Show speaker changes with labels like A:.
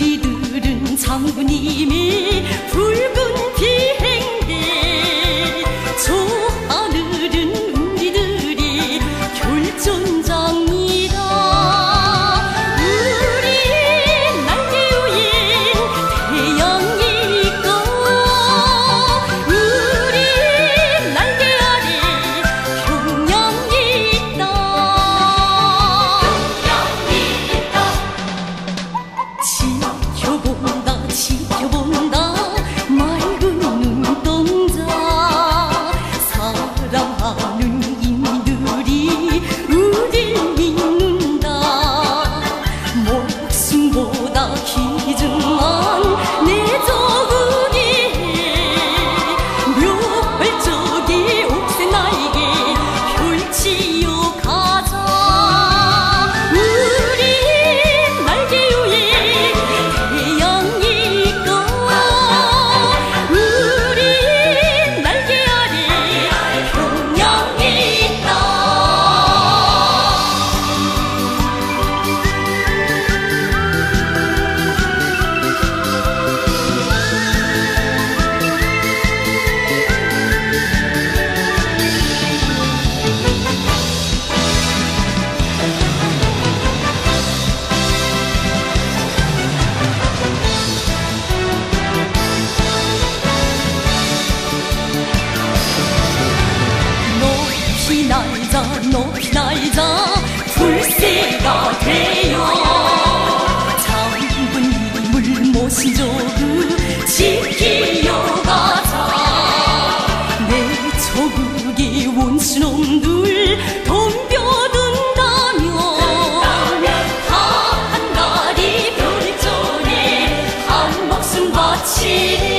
A: 우리들은 장군님이 같이 날자 높이 날자 불새가 돼요 장분 물 모신 조구 지키려 가자. 내 조국의 원수놈들 덤벼든다면 다 한 다리 별전에 한 목숨 바치네.